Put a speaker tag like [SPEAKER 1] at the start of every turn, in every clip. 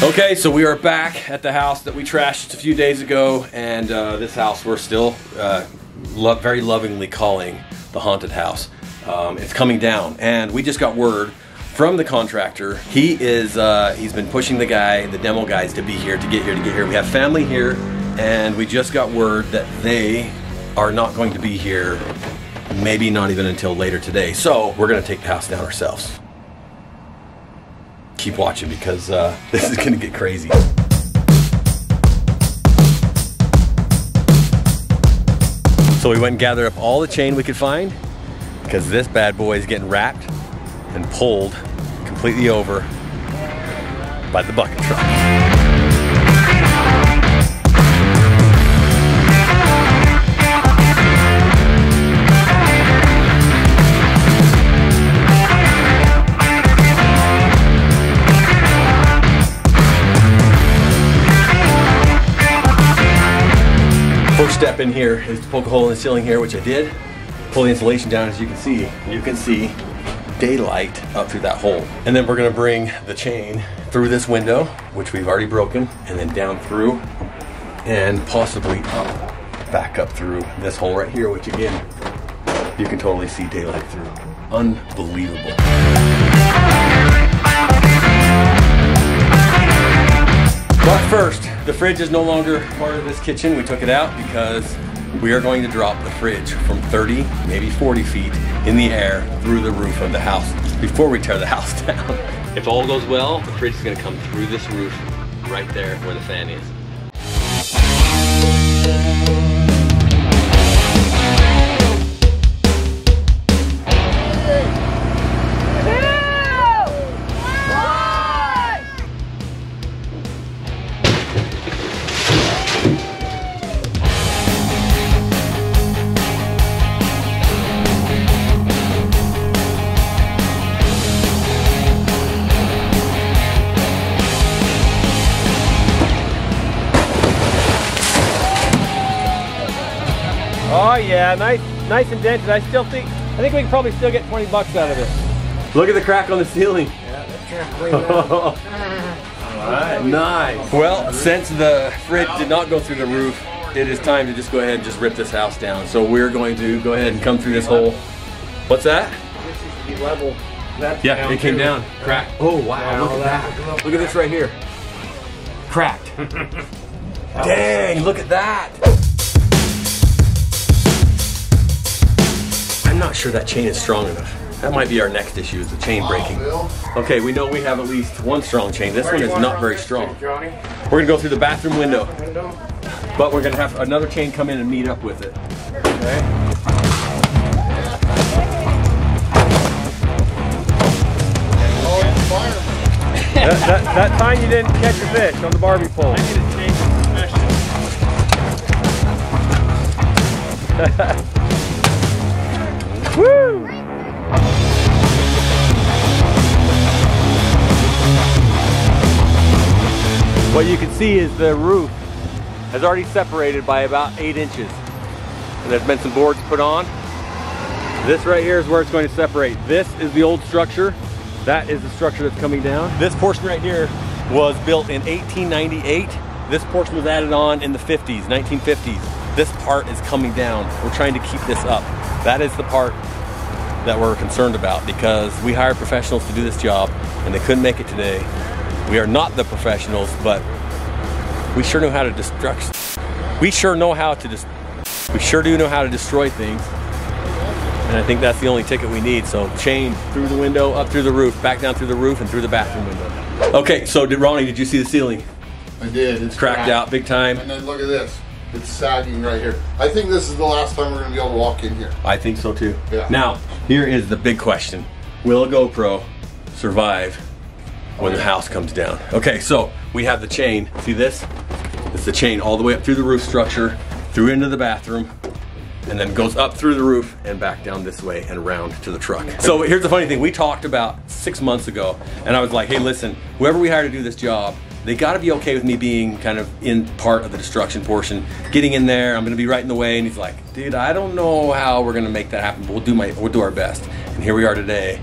[SPEAKER 1] Okay, so we are back at the house that we trashed just a few days ago, and uh, this house we're still uh, lo very lovingly calling the haunted house. Um, it's coming down, and we just got word from the contractor. He is uh, he's been pushing the guy, the demo guys, to be here, to get here, to get here. We have family here, and we just got word that they are not going to be here. Maybe not even until later today. So we're gonna take the house down ourselves keep watching because uh, this is gonna get crazy. So we went and gathered up all the chain we could find because this bad boy is getting wrapped and pulled completely over by the bucket truck. First step in here is to poke a hole in the ceiling here, which I did. Pull the insulation down as you can see. You can see daylight up through that hole. And then we're gonna bring the chain through this window, which we've already broken, and then down through, and possibly up, back up through this hole right here, which again, you can totally see daylight through. Unbelievable. But first, the fridge is no longer part of this kitchen. We took it out because we are going to drop the fridge from 30, maybe 40 feet in the air through the roof of the house before we tear the house down. If all goes well, the fridge is gonna come through this roof right there where the fan is.
[SPEAKER 2] Oh, yeah, nice, nice and dented. I still think, I think we can probably still get 20 bucks out of this.
[SPEAKER 1] Look at the crack on the ceiling.
[SPEAKER 2] Yeah, that's trying to clean that.
[SPEAKER 1] Nice. Well, since the fridge did not go through the roof, it is time to just go ahead and just rip this house down. So we're going to go ahead and come through this hole. What's that?
[SPEAKER 2] This is to be level. That's
[SPEAKER 1] Yeah, it came
[SPEAKER 2] too.
[SPEAKER 1] down. Crack. Oh wow,
[SPEAKER 2] Yeah,
[SPEAKER 1] look at
[SPEAKER 2] that.
[SPEAKER 1] that. Look at this right here. Cracked. Dang, look at that. I'm not sure that chain is strong enough. That might be our next issue is the chain breaking. Okay, we know we have at least one strong chain. This
[SPEAKER 2] Where
[SPEAKER 1] one is not very strong.
[SPEAKER 2] Johnny.
[SPEAKER 1] We're gonna go through the bathroom window,
[SPEAKER 2] Window.
[SPEAKER 1] but we're gonna have another chain come in and meet up with it.
[SPEAKER 2] Okay. That, that, that time you didn't catch a fish on the Barbie pole. Woo! What you can see is the roof has already separated by about eight inches. And there's been some boards put on. This right here is where it's going to separate. This is the old structure. That is the structure that's coming down. This portion right here was built in 1898. This portion was added on in the 50s, 1950s. This part is coming down. We're trying to keep this up. That is the part that we're concerned about because we hired professionals to do this job and they couldn't make it today. We are not the professionals, but we sure know how to destruct. We sure know how to just. We sure do know how to destroy things. And I think that's the only ticket we need. So chain through the window, up through the roof, back down through the roof, and through the bathroom window. Okay, so did Ronnie? Did you see the ceiling?
[SPEAKER 3] I did. It's
[SPEAKER 1] Cracked out big time.
[SPEAKER 3] And then look at this. It's sagging right here. I think this is the last time we're gonna be able to walk in here.
[SPEAKER 1] I think so too.
[SPEAKER 3] Yeah.
[SPEAKER 1] Now, here is the big question: Will a GoPro survive when the house comes down? Okay, so we have the chain. See this? It's the chain all the way up through the roof structure, through into the bathroom, and then goes up through the roof and back down this way and around to the truck. So here's the funny thing: we talked about six months ago, and I was like, "Hey, listen, whoever we hire to do this job." They got to be okay with me being kind of in part of the destruction portion, getting in there. I'm going to be right in the way, and he's like, "Dude, I don't know how we're going to make that happen, but we'll do my, we'll do our best." And here we are today,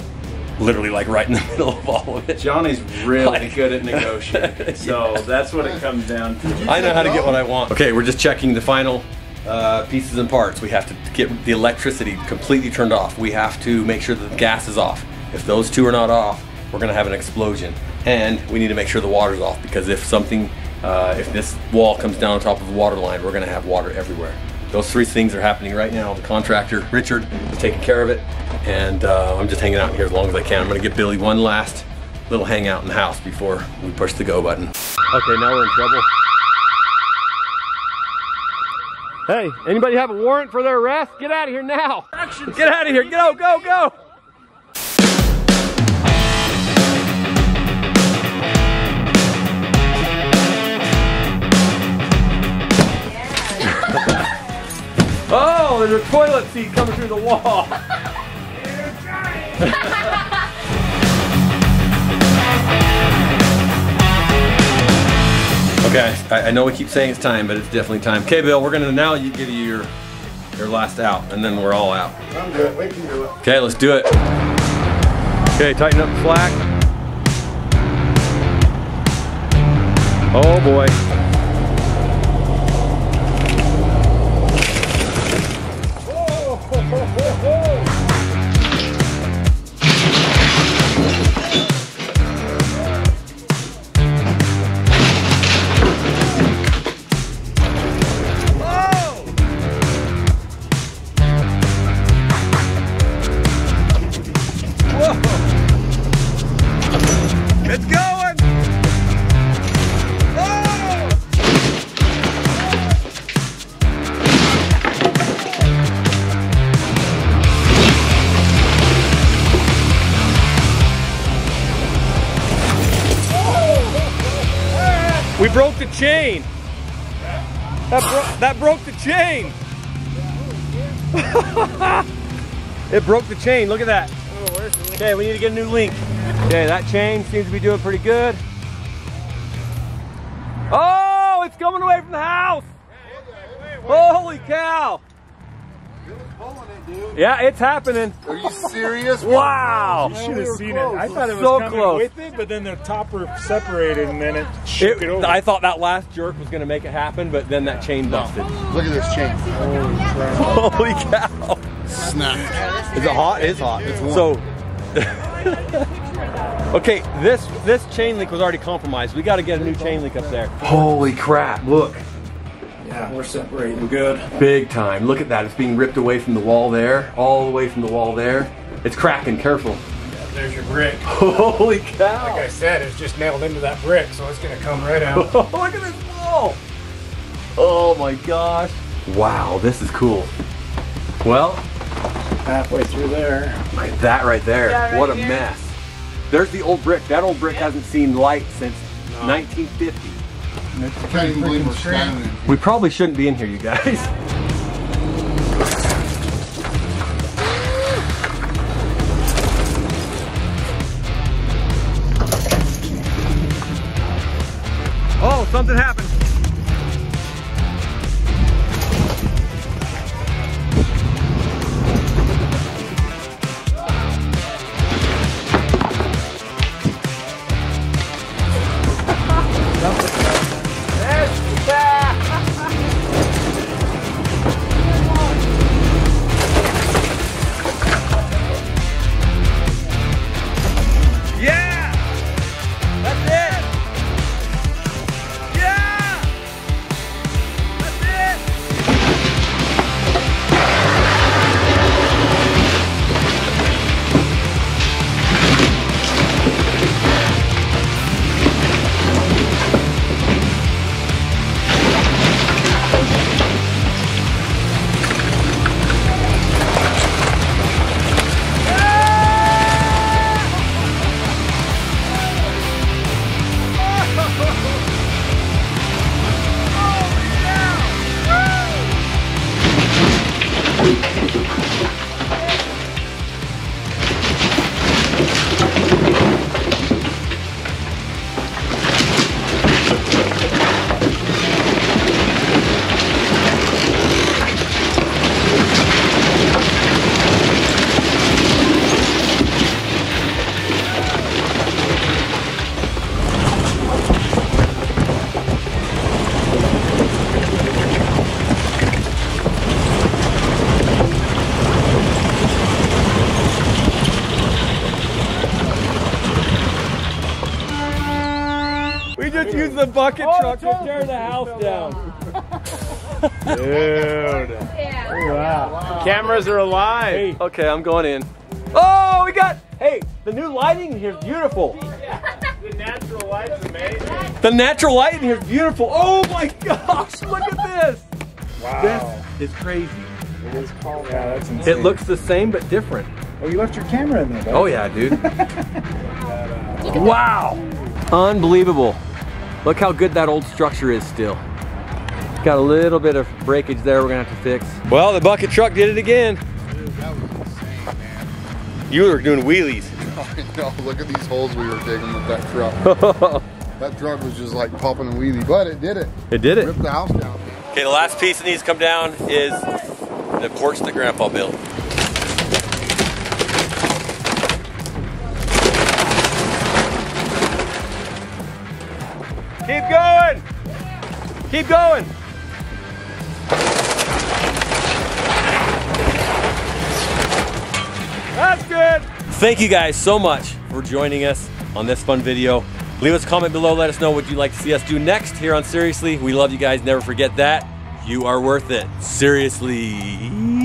[SPEAKER 1] literally like right in the middle of all of it.
[SPEAKER 4] Johnny's really
[SPEAKER 1] Like-
[SPEAKER 4] good at negotiating, so that's what it comes down to.
[SPEAKER 1] I know how to get what I want. Okay, we're just checking the final uh, pieces and parts. We have to get the electricity completely turned off. We have to make sure that the gas is off. If those two are not off, we're gonna have an explosion. And we need to make sure the water's off because if something, uh, if this wall comes down on top of the water line, we're gonna have water everywhere. Those three things are happening right now. The contractor, Richard, is taking care of it. And uh, I'm just hanging out here as long as I can. I'm gonna give Billy one last little hangout in the house before we push the go button. Okay, now we're in trouble. Hey, anybody have a warrant for their arrest? Get out of here now. Get out of here. Go, go, go. Oh, there's a toilet seat coming through the wall. Okay, I, I know we keep saying it's time, but it's definitely time. Okay, Bill, we're gonna now you give you your your last out, and then we're all out.
[SPEAKER 3] I'm good. We can do it.
[SPEAKER 1] Okay, let's do it. Okay, tighten up the slack. Oh boy. We broke the chain. That, bro- that broke the chain. it broke the chain. Look at that. Okay, we need to get a new link. Okay, that chain seems to be doing pretty good. Oh, it's coming away from the house. Holy cow. Yeah, it's happening.
[SPEAKER 3] Are you serious?
[SPEAKER 1] Wow.
[SPEAKER 5] You should have seen it. I thought it was
[SPEAKER 1] So
[SPEAKER 5] coming
[SPEAKER 1] close.
[SPEAKER 5] with it, but then the topper separated and then it shook it,
[SPEAKER 1] It-
[SPEAKER 5] over.
[SPEAKER 1] I thought that last jerk was going to make it happen, but then that chain busted.
[SPEAKER 3] Look at this chain.
[SPEAKER 1] Holy cow.
[SPEAKER 3] Snapped.
[SPEAKER 1] Is it hot? It's hot.
[SPEAKER 3] It's warm.
[SPEAKER 1] So, okay, this this chain link was already compromised. We got to get a new chain link up there. Holy crap! Look,
[SPEAKER 5] yeah, we're separating good.
[SPEAKER 1] big time. Look at that. It's being ripped away from the wall there, all the way from the wall there. It's cracking. Careful.
[SPEAKER 5] There's your brick.
[SPEAKER 1] Holy cow. Like!
[SPEAKER 5] I said, it's just nailed into that brick, so it's gonna come right out.
[SPEAKER 1] Look at this wall. Oh my gosh! Wow, this is cool. Well,
[SPEAKER 5] Halfway through there.
[SPEAKER 1] Like that right there.
[SPEAKER 6] Yeah, right
[SPEAKER 1] what a
[SPEAKER 6] here.
[SPEAKER 1] mess. There's the old brick. That old brick hasn't seen light since 1950.
[SPEAKER 3] I can't even believe we're standing.
[SPEAKER 1] We probably shouldn't be in here, you guys. Oh, something happened. Use the bucket oh, truck to tear the house down.
[SPEAKER 4] Dude.
[SPEAKER 7] Yeah.
[SPEAKER 4] Cameras are alive.
[SPEAKER 1] Okay, I'm going in. Oh, we got, hey, the new lighting here is beautiful.
[SPEAKER 4] The natural light's amazing.
[SPEAKER 1] The natural lighting here is beautiful. Oh my gosh, look at this.
[SPEAKER 5] Wow.
[SPEAKER 1] This is crazy.
[SPEAKER 5] Yeah, that's insane.
[SPEAKER 1] It looks the same but different.
[SPEAKER 5] Oh, you left your camera in there, bud.
[SPEAKER 1] Oh yeah, dude. wow. Unbelievable. Look how good that old structure is still. Got a little bit of breakage there we're gonna have to fix. Well, the bucket truck did it again.
[SPEAKER 3] Dude, insane.
[SPEAKER 1] You were doing wheelies.
[SPEAKER 3] I know. Look at these holes we were digging with that truck. that truck was just like popping a wheelie, but it did it.
[SPEAKER 1] It did it.
[SPEAKER 3] Ripped the house down.
[SPEAKER 1] Okay, the last piece that needs to come down is the porch that Grandpa built. Keep going! Keep going! That's good! Thank you guys so much for joining us on this fun video. Leave us a comment below, let us know what you'd like to see us do next here on Seriously. We love you guys, never forget that. You are worth it. Seriously.